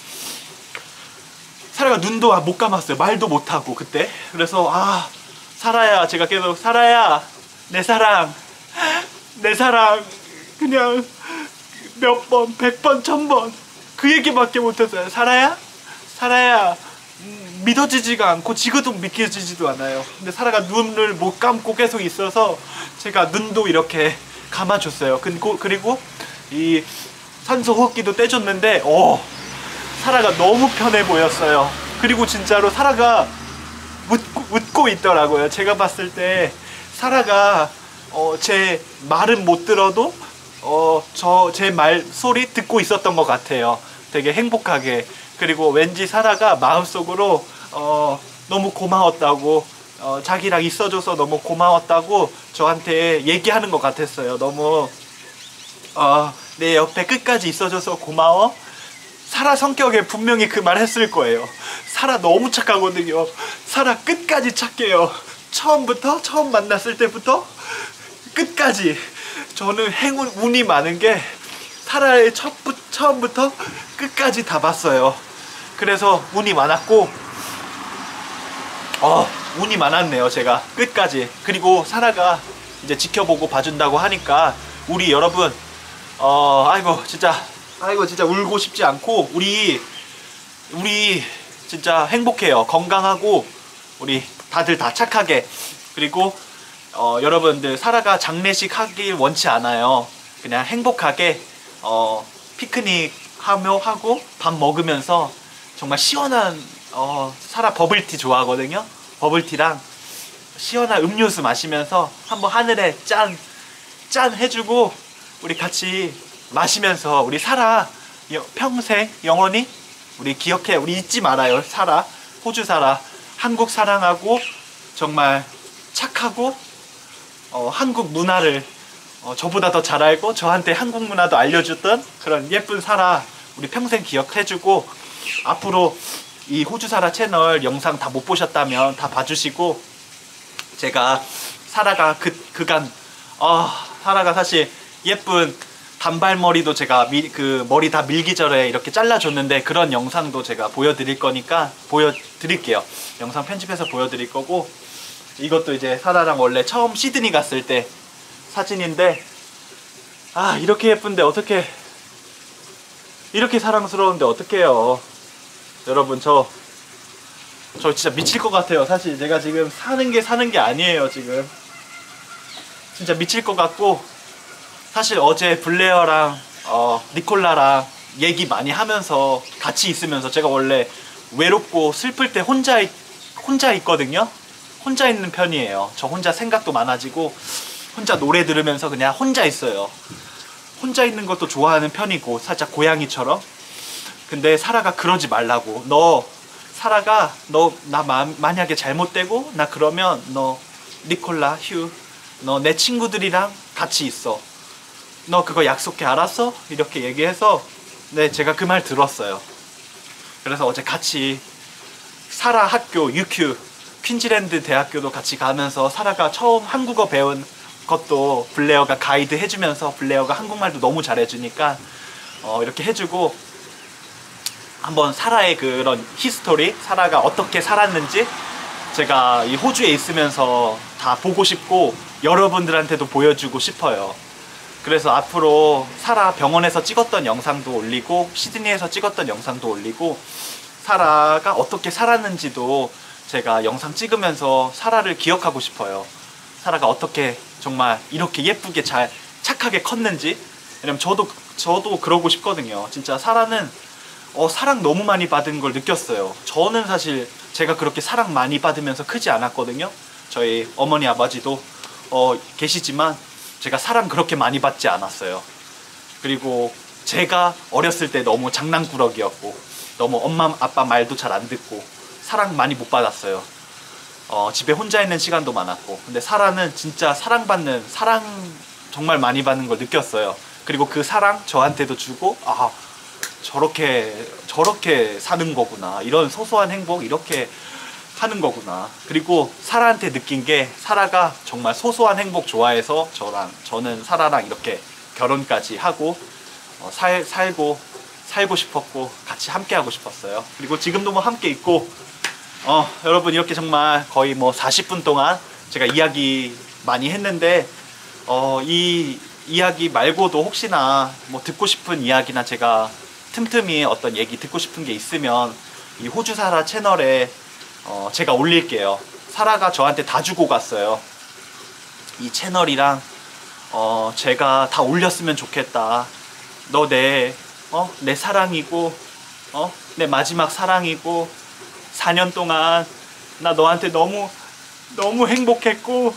Speaker 1: 사라가 눈도 못 감았어요. 말도 못 하고 그때. 그래서 아 사라야 제가 계속 사라야 내 사랑 내 사랑 그냥 몇 번, 백 번, 천 번 그 얘기밖에 못했어요. 사라야 사라야 음, 믿어지지가 않고 지금도 믿겨지지도 않아요. 근데 사라가 눈을 못 감고 계속 있어서 제가 눈도 이렇게 감아줬어요. 그리고 그리고 이 산소 호흡기도 떼줬는데 어 사라가 너무 편해 보였어요. 그리고 진짜로 사라가 웃고, 웃고 있더라고요. 제가 봤을 때 사라가 어, 제 말은 못 들어도 어, 저 제 말 소리 듣고 있었던 것 같아요. 되게 행복하게. 그리고 왠지 사라가 마음속으로 어, 너무 고마웠다고 어, 자기랑 있어줘서 너무 고마웠다고 저한테 얘기하는 것 같았어요. 너무 어, 내 옆에 끝까지 있어줘서 고마워. 사라 성격에 분명히 그 말 했을 거예요. 사라 너무 착하거든요. 사라 끝까지 착해요. 처음부터 처음 만났을 때부터 끝까지 저는 행운 운이 많은 게 사라의 첫 처음부터 끝까지 다 봤어요. 그래서 운이 많았고 어 운이 많았네요 제가 끝까지 그리고 사라가 이제 지켜보고 봐준다고 하니까 우리 여러분 어 아이고 진짜. 아이고 진짜 울고 싶지 않고 우리 우리 진짜 행복해요. 건강하고 우리 다들 다 착하게. 그리고 어 여러분들 사라가 장례식 하길 원치 않아요. 그냥 행복하게 어 피크닉 하며 하고 밥 먹으면서 정말 시원한 어 사라 버블티 좋아하거든요. 버블티랑 시원한 음료수 마시면서 한번 하늘에 짠 짠 해주고 우리 같이 마시면서 우리 살아 여- 평생 영원히 우리 기억해 우리 잊지 말아요 살아 호주 살아 한국 사랑하고 정말 착하고 어, 한국 문화를 어, 저보다 더 잘 알고 저한테 한국 문화도 알려줬던 그런 예쁜 살아 우리 평생 기억해주고 앞으로 이 호주 살아 채널 영상 다 못 보셨다면 다 봐주시고 제가 사라가 그 그간 어 사라가 사실 예쁜 단발머리도 제가 미, 그 머리 다 밀기 전에 이렇게 잘라줬는데 그런 영상도 제가 보여드릴 거니까 보여드릴게요. 영상 편집해서 보여드릴 거고 이것도 이제 사라랑 원래 처음 시드니 갔을 때 사진인데 아 이렇게 예쁜데 어떻게 이렇게 사랑스러운데 어떡해요 여러분 저저 진짜 미칠 것 같아요. 사실 제가 지금 사는 게 사는 게 아니에요, 지금. 진짜 미칠 것 같고 사실 어제 블레어랑 어, 니콜라랑 얘기 많이 하면서 같이 있으면서 제가 원래 외롭고 슬플 때 혼자 있, 혼자 있거든요. 혼자 있는 편이에요. 저 혼자 생각도 많아지고 혼자 노래 들으면서 그냥 혼자 있어요. 혼자 있는 것도 좋아하는 편이고 살짝 고양이처럼 근데 사라가 그러지 말라고 너 사라가 너 나 만약에 잘못되고 나 그러면 너 니콜라 휴 너 내 친구들이랑 같이 있어 너 그거 약속해 알았어? 이렇게 얘기해서 네 제가 그 말 들었어요 그래서 어제 같이 사라 학교 UQ 퀸즈랜드 대학교도 같이 가면서 사라가 처음 한국어 배운 것도 블레어가 가이드 해주면서 블레어가 한국말도 너무 잘해주니까 어, 이렇게 해주고 한번 사라의 그런 history 사라가 어떻게 살았는지 제가 이 호주에 있으면서 다 보고 싶고 여러분들한테도 보여주고 싶어요. 그래서 앞으로 사라 병원에서 찍었던 영상도 올리고 시드니에서 찍었던 영상도 올리고 사라가 어떻게 살았는지도 제가 영상 찍으면서 사라를 기억하고 싶어요. 사라가 어떻게 정말 이렇게 예쁘게 잘 착하게 컸는지 왜냐면 저도 저도 그러고 싶거든요. 진짜 사라는 어, 사랑 너무 많이 받은 걸 느꼈어요. 저는 사실 제가 그렇게 사랑 많이 받으면서 크지 않았거든요. 저희 어머니 아버지도 어, 계시지만 제가 사랑 그렇게 많이 받지 않았어요. 그리고 제가 어렸을 때 너무 장난꾸러기였고 너무 엄마 아빠 말도 잘 안 듣고 사랑 많이 못 받았어요. 어, 집에 혼자 있는 시간도 많았고 근데 사라는 진짜 사랑받는 사랑 정말 많이 받는 걸 느꼈어요. 그리고 그 사랑 저한테도 주고 아 저렇게 저렇게 사는 거구나 이런 소소한 행복 이렇게 하는 거구나. 그리고 사라한테 느낀 게 사라가 정말 소소한 행복 좋아해서 저랑 저는 사라랑 이렇게 결혼까지 하고 어, 살, 살고 살고 싶었고 같이 함께 하고 싶었어요. 그리고 지금도 뭐 함께 있고 어 여러분 이렇게 정말 거의 뭐 40분 동안 제가 이야기 많이 했는데 어 이 이야기 말고도 혹시나 뭐 듣고 싶은 이야기나 제가 틈틈이 어떤 얘기 듣고 싶은 게 있으면 이 호주 사라 채널에 어, 제가 올릴게요. 사라가 저한테 다 주고 갔어요. 이 채널이랑 어, 제가 다 올렸으면 좋겠다. 너 내 어, 내 사랑이고 어, 내 마지막 사랑이고 4년 동안 나 너한테 너무 너무 행복했고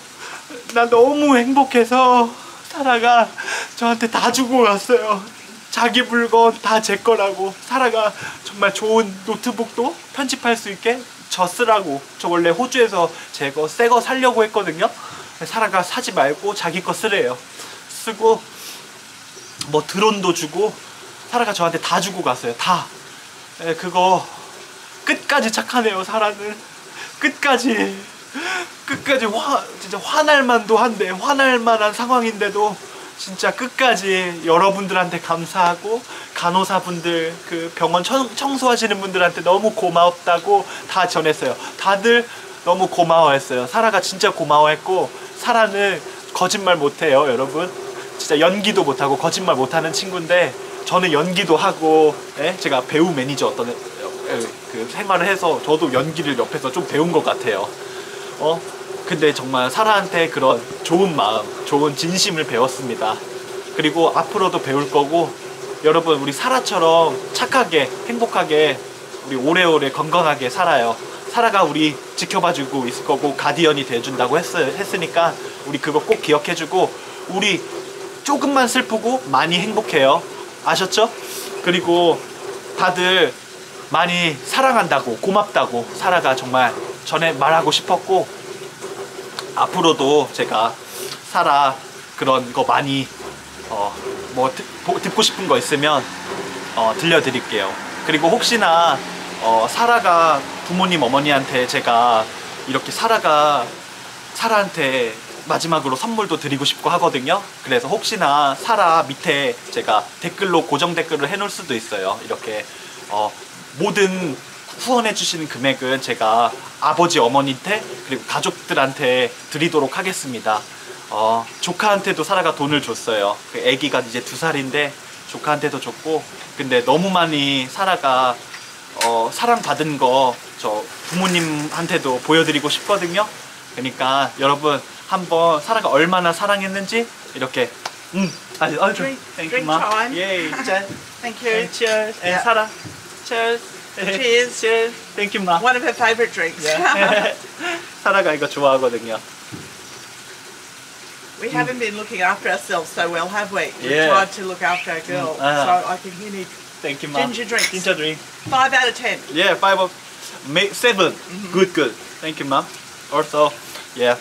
Speaker 1: 나 너무 행복해서 사라가 저한테 다 주고 갔어요. 자기 물건 다 제 거라고 사라가 정말 좋은 노트북도 편집할 수 있게 저 쓰라고 저 원래 호주에서 제거 새 거 살려고 했거든요. 사라가 사지 말고 자기 거 쓰래요. 쓰고 뭐 드론도 주고 사라가 저한테 다 주고 갔어요. 다. 예, 그거 끝까지 착하네요 사라는. 끝까지. 끝까지 화 진짜 화날 만도 한데 화날 만한 상황인데도 진짜 끝까지 여러분들한테 감사하고 간호사분들 그 병원 청, 청소하시는 분들한테 너무 고맙다고 다 전했어요. 다들 너무 고마워했어요. 사라가 진짜 고마워했고 사라는 거짓말 못해요, 여러분. 진짜 연기도 못하고 거짓말 못하는 친구인데 저는 연기도 하고 예? 제가 배우 매니저 어떤 에, 그 생활을 해서 저도 연기를 옆에서 좀 배운 것 같아요. 어? 근데 정말 사라한테 그런 좋은 마음, 좋은 진심을 배웠습니다. 그리고 앞으로도 배울 거고 여러분 우리 사라처럼 착하게 행복하게 우리 오래오래 건강하게 살아요. 사라가 우리 지켜봐주고 있을 거고 가디언이 돼준다고 했, 했으니까 우리 그거 꼭 기억해주고 우리 조금만 슬프고 많이 행복해요. 아셨죠? 그리고 다들 많이 사랑한다고 고맙다고 사라가 정말 전에 말하고 싶었고 앞으로도 제가 사라 그런 거 많이 어 뭐 듣고 싶은 거 있으면 어 들려드릴게요. 그리고 혹시나 어 사라가 부모님 어머니한테 제가 이렇게 사라가 사라한테 마지막으로 선물도 드리고 싶고 하거든요. 그래서 혹시나 사라 밑에 제가 댓글로 고정 댓글을 해놓을 수도 있어요. 이렇게 어 모든 후원해 주시는 금액은 제가 아버지 어머니한테 그리고 가족들한테 드리도록 하겠습니다. 어, 조카한테도 사라가 돈을 줬어요. 그 아기가 이제 두 살인데 조카한테도 줬고 근데 너무 많이 사라가 어, 사랑받은 거 저 부모님한테도 보여드리고 싶거든요. 그러니까 여러분 한번 사라가 얼마나 사랑했는지 이렇게 음 아주 아주 ma.
Speaker 2: time.
Speaker 1: 예, 짠.
Speaker 2: Thank
Speaker 1: 예,
Speaker 2: you.
Speaker 1: cheers. 예,
Speaker 2: Yeah.
Speaker 1: 사라. cheers.
Speaker 2: Cheers.
Speaker 1: cheers. thank you, ma.
Speaker 2: One of her favorite drinks.
Speaker 1: 예. 사라가 이거 좋아하거든요.
Speaker 2: We haven't been looking after ourselves so well, have we? We've
Speaker 1: Yeah.
Speaker 2: tried to look after our girl.
Speaker 1: Ah.
Speaker 2: So I think you need
Speaker 1: Thank you, mom.
Speaker 2: Ginger drinks.
Speaker 1: Ginger drink.
Speaker 2: five out of ten.
Speaker 1: Yeah, five of, ma- 7 Good, good. Thank you, mom. Also, yeah.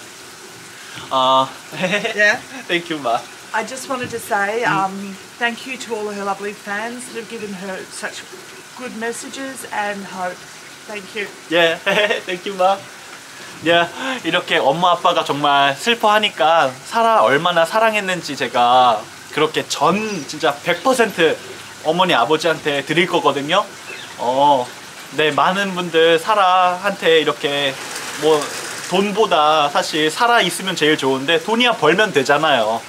Speaker 1: Uh,
Speaker 2: Yeah.
Speaker 1: thank you, mom.
Speaker 2: I just wanted to say um, thank you to all of her lovely fans that have given her such good messages and hope. Thank you.
Speaker 1: 예, thank you Mum. 예, 이렇게 엄마 아빠가 정말 슬퍼하니까 사라 얼마나 사랑했는지 제가 그렇게 전 진짜 100% 어머니 아버지한테 드릴 거거든요. 어, 네 많은 분들 사라한테 이렇게 뭐 돈보다 사실 살아 있으면 제일 좋은데 돈이야 벌면 되잖아요.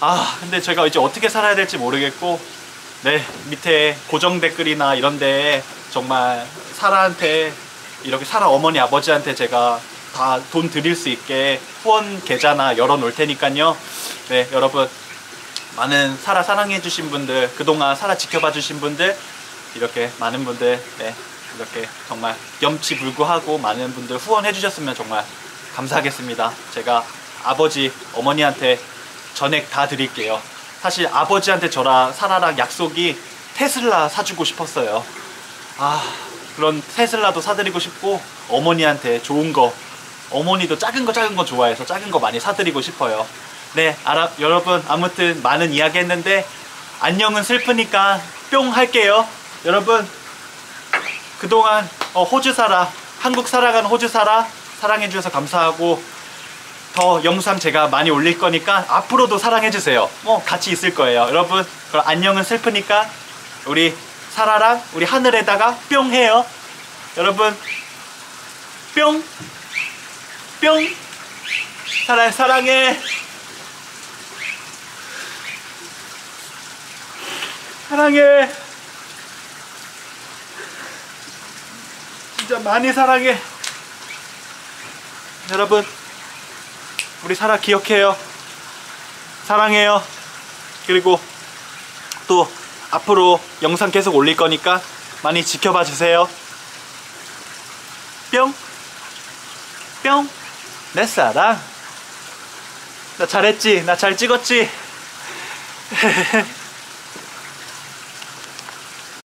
Speaker 1: 아, 근데 제가 이제 어떻게 살아야 될지 모르겠고 네 밑에 고정 댓글이나 이런데 정말 사라한테 이렇게 사라 어머니 아버지한테 제가 다 돈 드릴 수 있게 후원 계좌나 열어놓을 테니까요. 네 여러분 많은 사라 사랑해 주신 분들 그동안 사라 지켜봐 주신 분들 이렇게 많은 분들 네 이렇게 정말 염치불구하고 많은 분들 후원해 주셨으면 정말 감사하겠습니다. 제가 아버지 어머니한테 전액 다 드릴게요 사실 아버지한테 저랑 사라랑 약속이 테슬라 사주고 싶었어요. 아 그런 테슬라도 사드리고 싶고 어머니한테 좋은 거 어머니도 작은 거 작은 거 좋아해서 작은 거 많이 사드리고 싶어요. 네 알아, 여러분 아무튼 많은 이야기 했는데 안녕은 슬프니까 뿅 할게요. 여러분 그동안 어, 호주 살아. 한국 살아가는 호주 살아. 사랑해 주셔서 감사하고 더 영상 제가 많이 올릴 거니까 앞으로도 사랑해 주세요. 뭐 같이 있을 거예요. 여러분 그럼 안녕은 슬프니까 우리 사라랑 우리 하늘에다가 뿅 해요. 여러분 뿅 뿅. 사랑 사랑해. 사랑해. 진짜 많이 사랑해. 여러분 우리 사라 기억해요. 사랑해요. 그리고 또 앞으로 영상 계속 올릴 거니까 많이 지켜봐 주세요. 뿅. 뿅. 내 사랑. 나 잘했지? 나 잘 찍었지